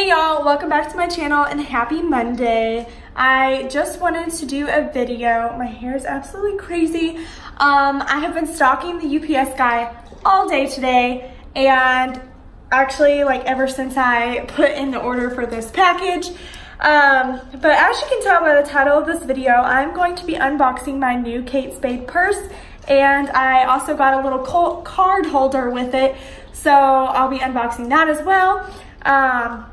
Hey y'all, welcome back to my channel and happy Monday. I just wanted to do a video. My hair is absolutely crazy. Um, I have been stalking the UPS guy all day today and actually like ever since I put in the order for this package. Um, but as you can tell by the title of this video, I'm going to be unboxing my new Kate Spade purse and I also got a little card holder with it. So I'll be unboxing that as well. Um,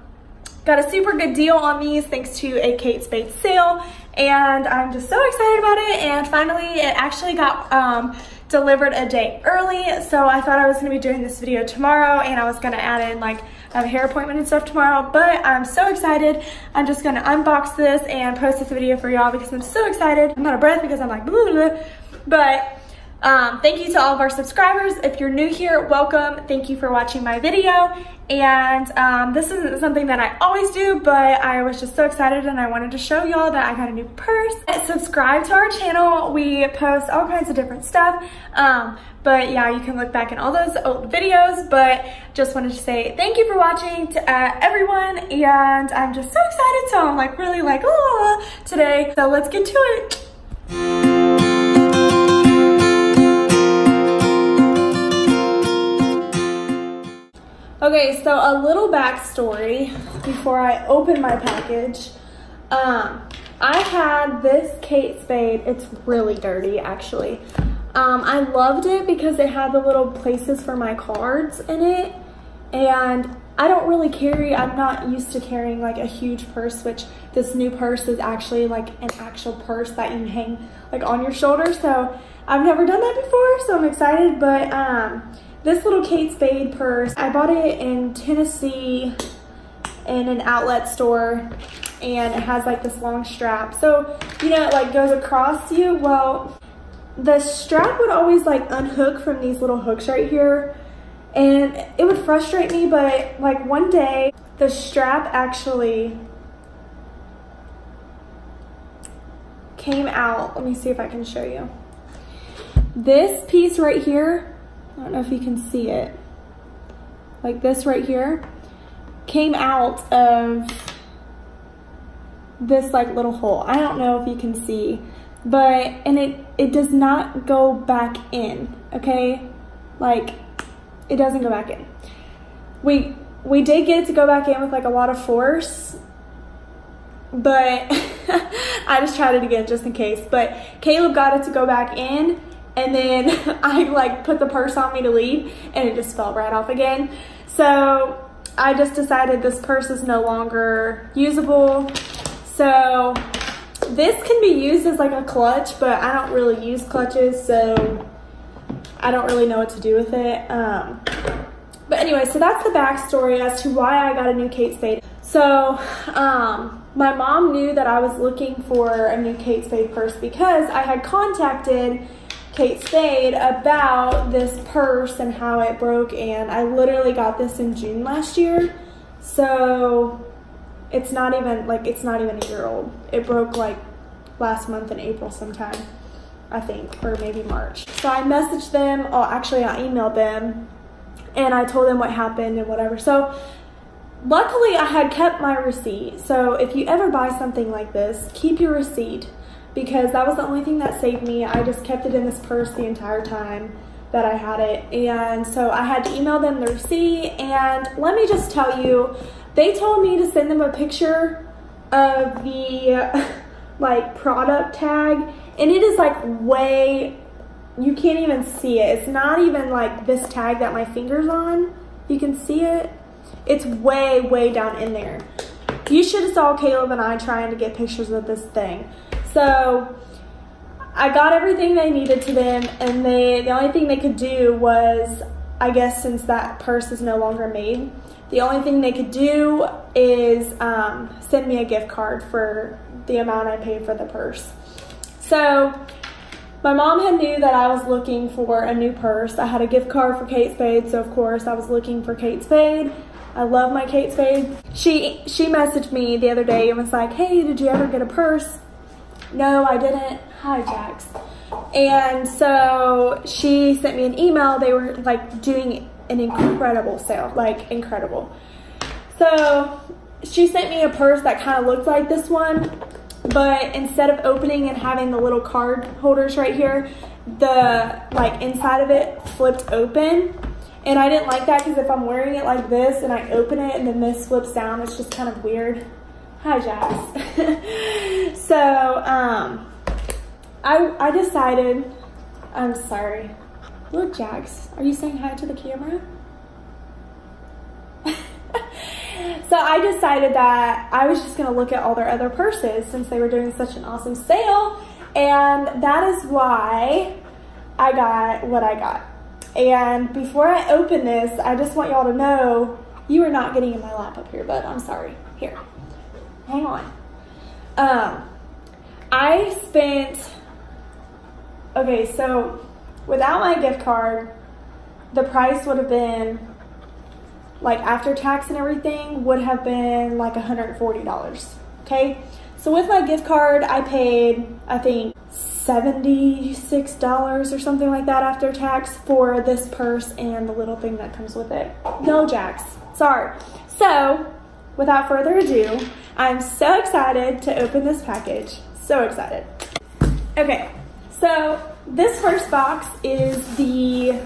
Got a super good deal on these thanks to a Kate Spade sale and I'm just so excited about it. And finally it actually got um, delivered a day early so I thought I was gonna be doing this video tomorrow and I was gonna add in like a hair appointment and stuff tomorrow but I'm so excited. I'm just gonna unbox this and post this video for y'all because I'm so excited. I'm out of breath because I'm like blah, blah, blah. but um, thank you to all of our subscribers. If you're new here, welcome. Thank you for watching my video. And um, this isn't something that I always do, but I was just so excited and I wanted to show y'all that I got a new purse. Subscribe to our channel. We post all kinds of different stuff. Um, but yeah, you can look back in all those old videos, but just wanted to say thank you for watching to uh, everyone. And I'm just so excited. So I'm like really like, oh, today. So let's get to it. Okay, so a little backstory before I open my package. Um, I had this Kate Spade. It's really dirty, actually. Um, I loved it because it had the little places for my cards in it. And I don't really carry, I'm not used to carrying like a huge purse, which this new purse is actually like an actual purse that you hang like on your shoulder. So I've never done that before, so I'm excited. But um, this little Kate Spade purse, I bought it in Tennessee in an outlet store and it has like this long strap. So, you know, it like goes across you. Well, the strap would always like unhook from these little hooks right here and it would frustrate me, but like one day the strap actually came out. Let me see if I can show you. This piece right here I don't know if you can see it, like this right here, came out of this like little hole. I don't know if you can see, but, and it, it does not go back in, okay? Like, it doesn't go back in. We, we did get it to go back in with like a lot of force, but I just tried it again just in case. But Caleb got it to go back in and then I like put the purse on me to leave and it just fell right off again. So I just decided this purse is no longer usable. So this can be used as like a clutch, but I don't really use clutches, so I don't really know what to do with it. Um, but anyway, so that's the backstory as to why I got a new Kate Spade. So um, my mom knew that I was looking for a new Kate Spade purse because I had contacted Kate Spade about this purse and how it broke and I literally got this in June last year. So it's not even like it's not even a year old. It broke like last month in April sometime, I think, or maybe March. So I messaged them, oh actually I emailed them and I told them what happened and whatever. So luckily I had kept my receipt. So if you ever buy something like this, keep your receipt because that was the only thing that saved me. I just kept it in this purse the entire time that I had it. And so I had to email them the receipt. And let me just tell you, they told me to send them a picture of the like product tag. And it is like way, you can't even see it. It's not even like this tag that my finger's on. You can see it. It's way, way down in there. You should have saw Caleb and I trying to get pictures of this thing. So I got everything they needed to them and they the only thing they could do was, I guess since that purse is no longer made, the only thing they could do is um, send me a gift card for the amount I paid for the purse. So my mom had knew that I was looking for a new purse. I had a gift card for Kate Spade, so of course I was looking for Kate Spade. I love my Kate Spade. She she messaged me the other day and was like, hey, did you ever get a purse? No, I didn't. Hi, Jax. And so she sent me an email. They were like doing an incredible sale, like incredible. So she sent me a purse that kind of looked like this one, but instead of opening and having the little card holders right here, the like inside of it flipped open. And I didn't like that because if I'm wearing it like this and I open it and then this flips down, it's just kind of weird. Hi, Jazz. so, um, I, I decided, I'm sorry. Look, Jax, are you saying hi to the camera? so I decided that I was just gonna look at all their other purses since they were doing such an awesome sale. And that is why I got what I got. And before I open this, I just want y'all to know you are not getting in my lap up here, but I'm sorry. Here, hang on. Um, I spent, okay, so without my gift card, the price would have been like after tax and everything would have been like $140. Okay. So with my gift card, I paid, I think $76 or something like that after tax for this purse and the little thing that comes with it. No Jax, sorry. So without further ado, I'm so excited to open this package. So excited. Okay, so this first box is the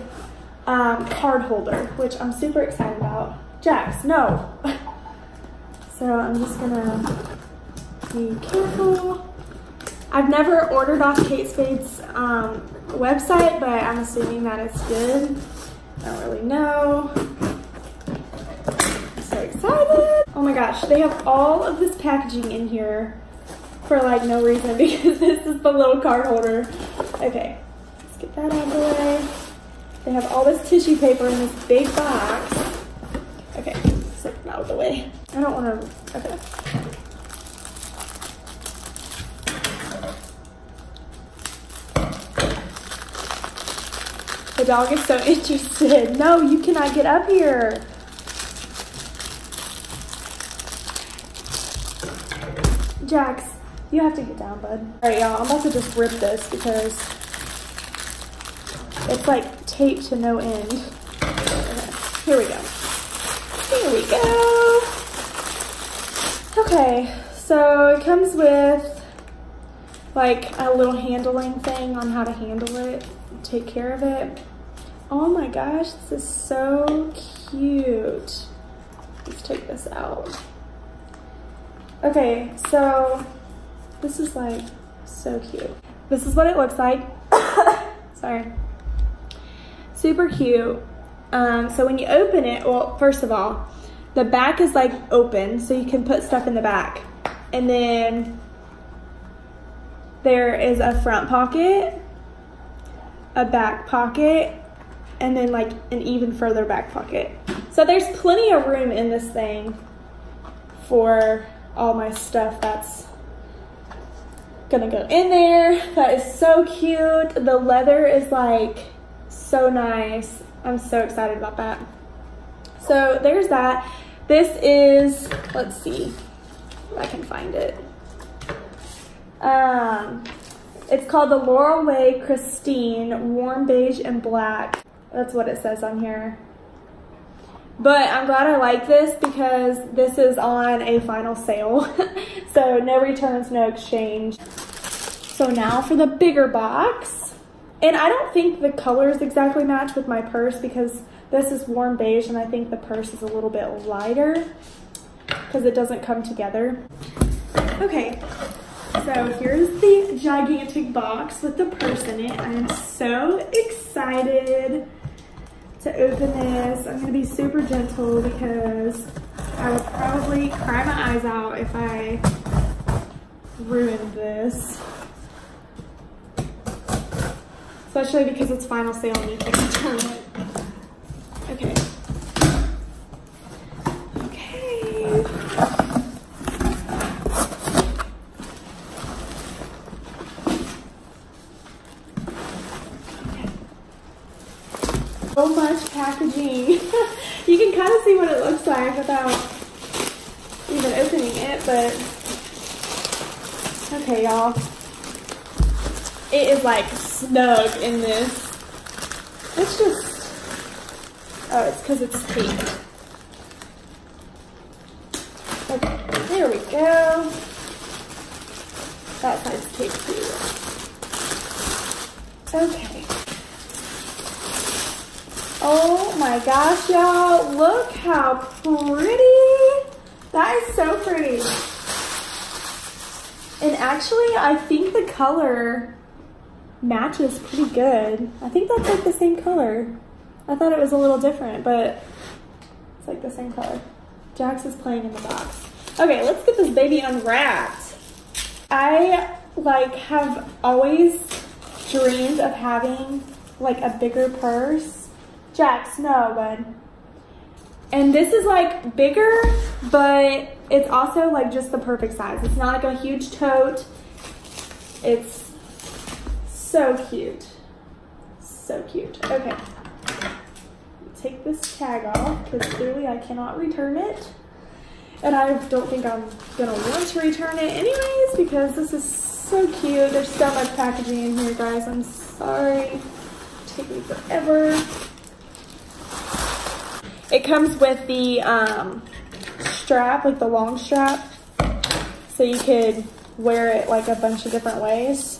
um, card holder, which I'm super excited about. Jax, no. so I'm just gonna be careful. I've never ordered off Kate Spade's um, website, but I'm assuming that it's good. I don't really know. Gosh, they have all of this packaging in here for like no reason because this is the little card holder. Okay, let's get that out of the way. They have all this tissue paper in this big box. Okay, set them out of the way. I don't want to, okay. The dog is so interested. No, you cannot get up here. Jax, you have to get down, bud. All right, y'all, I'm about to just rip this because it's like taped to no end. Here we go. Here we go. Okay, so it comes with like a little handling thing on how to handle it, take care of it. Oh my gosh, this is so cute. Let's take this out. Okay, so this is like so cute. This is what it looks like. Sorry. Super cute. Um, so when you open it, well, first of all, the back is like open, so you can put stuff in the back. And then there is a front pocket, a back pocket, and then like an even further back pocket. So there's plenty of room in this thing for all my stuff that's gonna go in there. That is so cute. The leather is like so nice. I'm so excited about that. So there's that. This is, let's see if I can find it. Um, it's called the Laurel Way Christine Warm Beige and Black. That's what it says on here. But I'm glad I like this because this is on a final sale. so no returns, no exchange. So now for the bigger box. And I don't think the colors exactly match with my purse because this is warm beige and I think the purse is a little bit lighter because it doesn't come together. Okay, so here's the gigantic box with the purse in it. I am so excited to open this. I'm gonna be super gentle because I would probably cry my eyes out if I ruined this. Especially because it's final sale and you can't it. Okay. Okay. So much packaging. you can kind of see what it looks like without even opening it, but okay, y'all. It is like snug in this. It's just, oh, it's because it's taped. Okay. There we go. That side's taped too. Okay. Oh my gosh, y'all. Look how pretty. That is so pretty. And actually, I think the color matches pretty good. I think that's like the same color. I thought it was a little different, but it's like the same color. Jax is playing in the box. Okay, let's get this baby unwrapped. I like have always dreamed of having like a bigger purse. Jax, no, bud. And this is like bigger, but it's also like just the perfect size. It's not like a huge tote. It's so cute. So cute. Okay. Take this tag off because clearly I cannot return it. And I don't think I'm gonna want to return it anyways because this is so cute. There's so much packaging in here, guys. I'm sorry. Take me forever. It comes with the um, strap, like the long strap, so you could wear it like a bunch of different ways.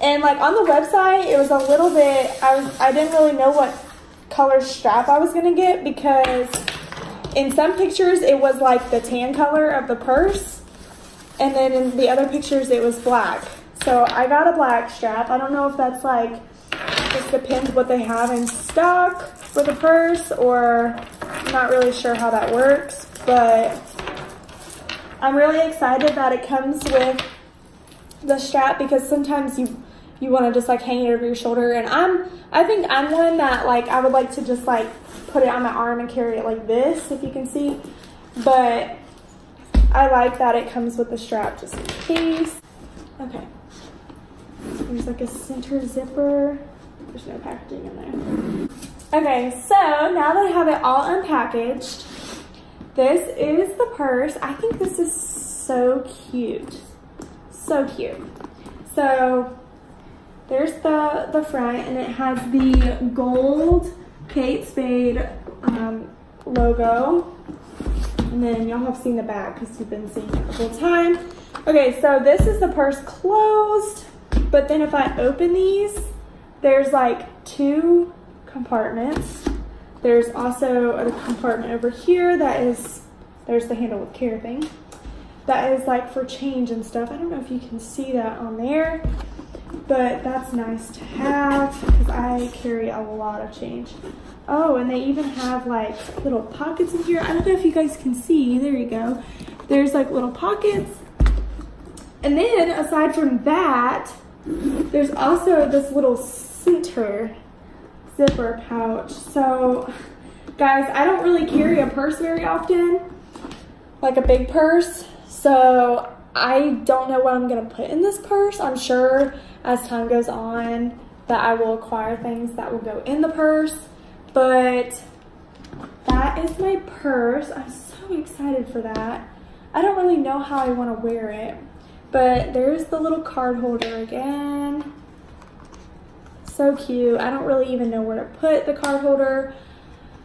And like on the website, it was a little bit, I, was, I didn't really know what color strap I was gonna get because in some pictures it was like the tan color of the purse and then in the other pictures it was black. So I got a black strap. I don't know if that's like, just depends what they have in stock for the purse or I'm not really sure how that works, but I'm really excited that it comes with the strap because sometimes you you want to just like hang it over your shoulder. And I'm I think I'm one that like I would like to just like put it on my arm and carry it like this if you can see. But I like that it comes with the strap just in case. Okay. There's like a center zipper there's no packaging in there okay so now that I have it all unpackaged this is the purse I think this is so cute so cute so there's the, the front and it has the gold Kate Spade um, logo. And then y'all have seen the back because you've been seeing it the whole time. Okay, so this is the purse closed. But then if I open these, there's like two compartments. There's also a compartment over here that is, there's the handle with care thing. That is like for change and stuff. I don't know if you can see that on there but that's nice to have because I carry a lot of change. Oh, and they even have like little pockets in here. I don't know if you guys can see, there you go. There's like little pockets. And then aside from that, there's also this little center zipper pouch. So guys, I don't really carry a purse very often, like a big purse. So I don't know what I'm gonna put in this purse. I'm sure as time goes on that I will acquire things that will go in the purse. But that is my purse. I'm so excited for that. I don't really know how I want to wear it. But there's the little card holder again. So cute. I don't really even know where to put the card holder.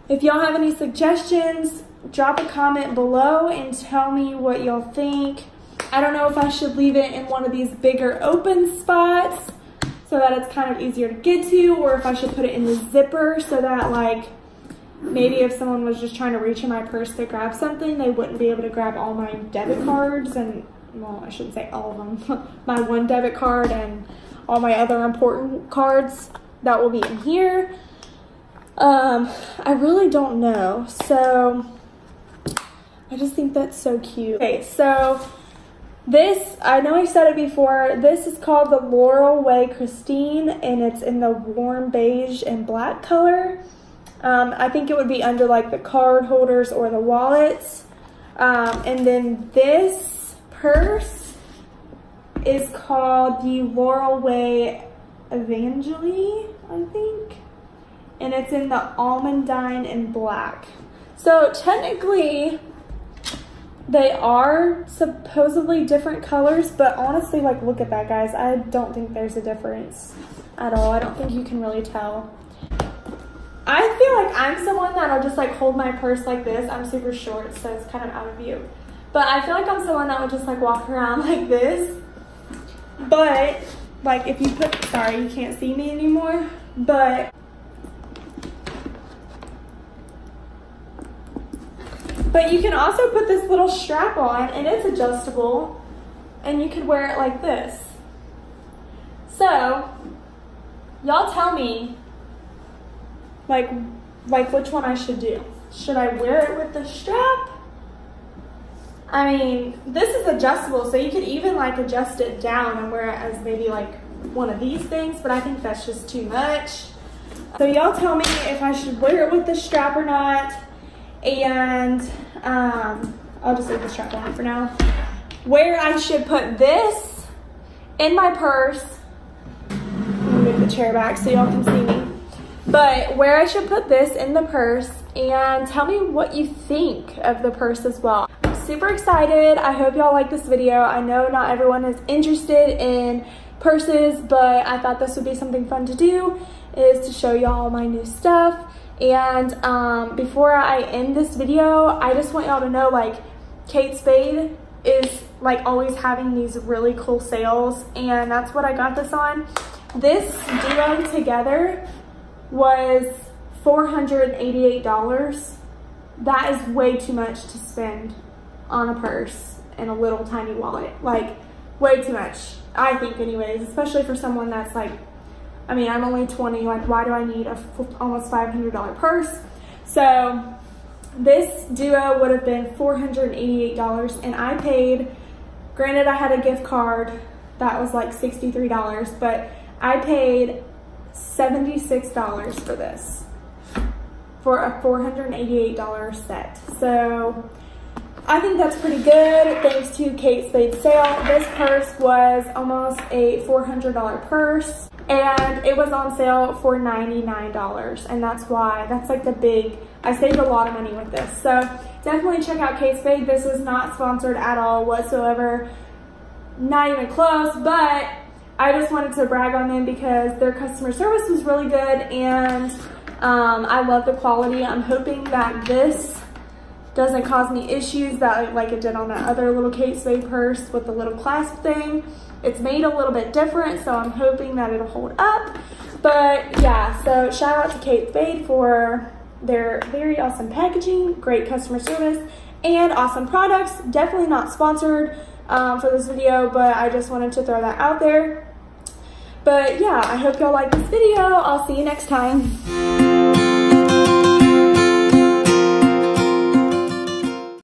If y'all have any suggestions, drop a comment below and tell me what y'all think. I don't know if I should leave it in one of these bigger open spots so that it's kind of easier to get to or if I should put it in the zipper so that like maybe if someone was just trying to reach in my purse to grab something, they wouldn't be able to grab all my debit cards and, well, I shouldn't say all of them, my one debit card and all my other important cards that will be in here. Um, I really don't know. So I just think that's so cute. Okay, so this, I know I said it before, this is called the Laurel Way Christine and it's in the warm beige and black color. Um, I think it would be under like the card holders or the wallets. Um, and then this purse is called the Laurel Way Evangelie, I think. And it's in the almondine and black. So technically, they are supposedly different colors, but honestly, like, look at that, guys. I don't think there's a difference at all. I don't think you can really tell. I feel like I'm someone that'll just, like, hold my purse like this. I'm super short, so it's kind of out of view. But I feel like I'm someone that would just like walk around like this. But like if you put, sorry, you can't see me anymore. But But you can also put this little strap on and it's adjustable and you could wear it like this. So, y'all tell me like like which one I should do. Should I wear it with the strap? I mean, this is adjustable, so you could even like adjust it down and wear it as maybe like one of these things, but I think that's just too much. So y'all tell me if I should wear it with the strap or not. And um, I'll just leave the strap on for now. Where I should put this in my purse. move the chair back so y'all can see me. But where I should put this in the purse and tell me what you think of the purse as well. Super excited. I hope y'all like this video. I know not everyone is interested in purses, but I thought this would be something fun to do is to show y'all my new stuff. And um, before I end this video, I just want y'all to know like Kate Spade is like always having these really cool sales and that's what I got this on. This duo together was $488. That is way too much to spend on a purse and a little tiny wallet. Like, way too much. I think anyways, especially for someone that's like, I mean, I'm only 20, like why do I need a almost $500 purse? So this duo would have been $488 and I paid, granted I had a gift card that was like $63, but I paid $76 for this for a $488 set. So I think that's pretty good thanks to Kate Spade's sale. This purse was almost a $400 purse and it was on sale for $99 and that's why, that's like the big, I saved a lot of money with this. So definitely check out Kate Spade. This is not sponsored at all whatsoever, not even close, but I just wanted to brag on them because their customer service was really good and um, I love the quality. I'm hoping that this doesn't cause me issues that like it did on that other little Kate Spade purse with the little clasp thing. It's made a little bit different, so I'm hoping that it'll hold up. But yeah, so shout out to Kate Spade for their very awesome packaging, great customer service, and awesome products. Definitely not sponsored um, for this video, but I just wanted to throw that out there. But yeah, I hope y'all like this video. I'll see you next time.